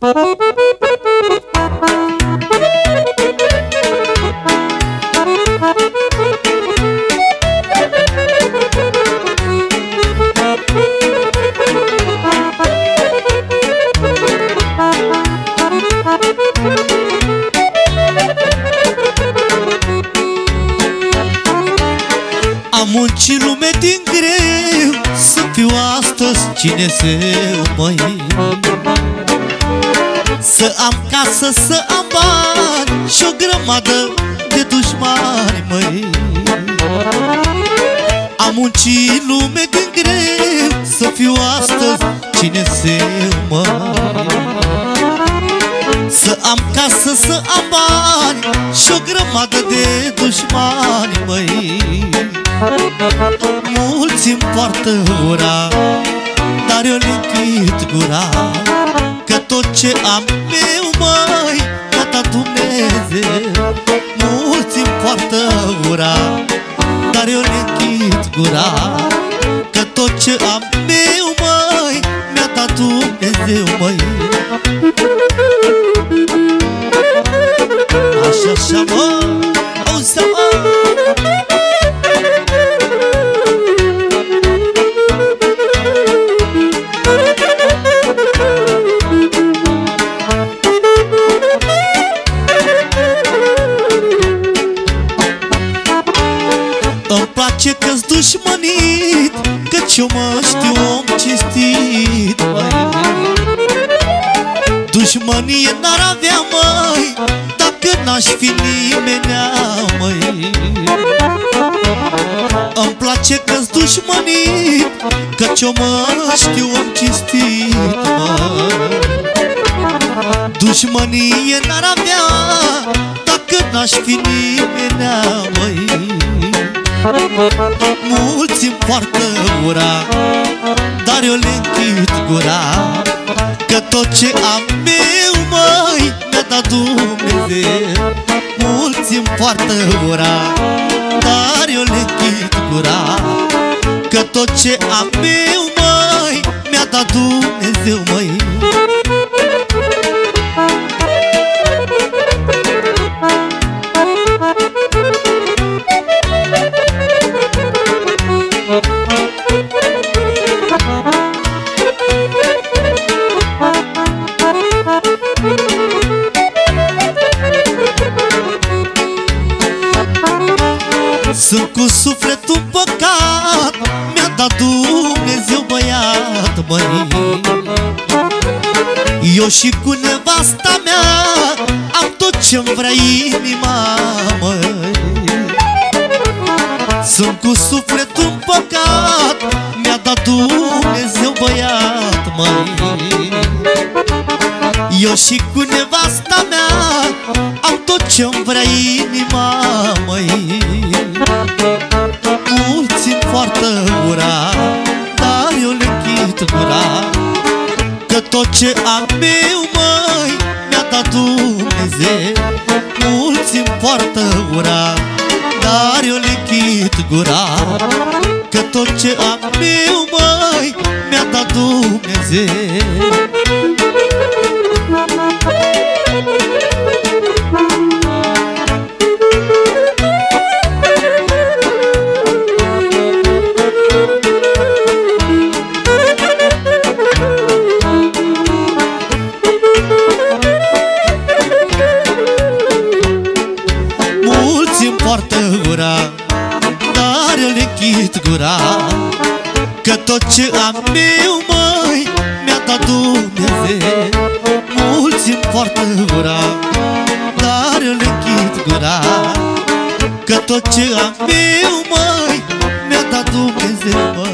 Am muncit lume din greu Să fiu astăzi cine se măi Să am casă, să am bani Și o grămadă de dușmani, măi. Am muncit lume din greu Să fiu astăzi cine se măi. Să am casă, să am bani Și o grămadă de dușmani, măi. Mulți îmi poartă ura Dar eu le închid gura. Că tot ce am meu, măi Gata Dumnezeu. Mulți îmi poartă ura Dar eu le închid gura Că tot ce am meu, măi Mi-a dat Dumnezeu, măi dușmănit Căci eu mă știu om cinstit, măi Dușmănie n-ar avea, măi Dacă n-aș fi nimenea, măi. Îmi place că-s dușmănit Căci eu mă știu om cinstit, măi. Dușmănie n-ar avea Dacă n-aș fi nimenea, măi Mulți îmi poartă ura Dar eu le închid gura Că tot ce am meu, măi Mi-a dat Dumnezeu. Mulți îmi poartă ura Dar eu le închid gura Că tot ce am meu, măi Mi-a dat Dumnezeu, măi Sunt cu sufletul păcat Mi-a dat Dumnezeu băiat, măi. Eu și cu nevasta mea Am tot ce-mi vrea inima, măi. Sunt cu sufletul păcat Mi-a dat Dumnezeu băiat, măi. Eu și cu nevasta mea Am tot ce-mi vrea inima, măi Dumnezeu Mulți îmi poartă ura Dar eu le închid gura Că tot ce am meu, măi Mi-a dat Dumnezeu poartă ura Dar eu le închid gura Că tot ce am meu, măi Mi-a dat Dumnezeu. Mulți îmi poartă ura Dar eu le închid gura Că tot ce am meu, măi Mi-a dat Dumnezeu, măi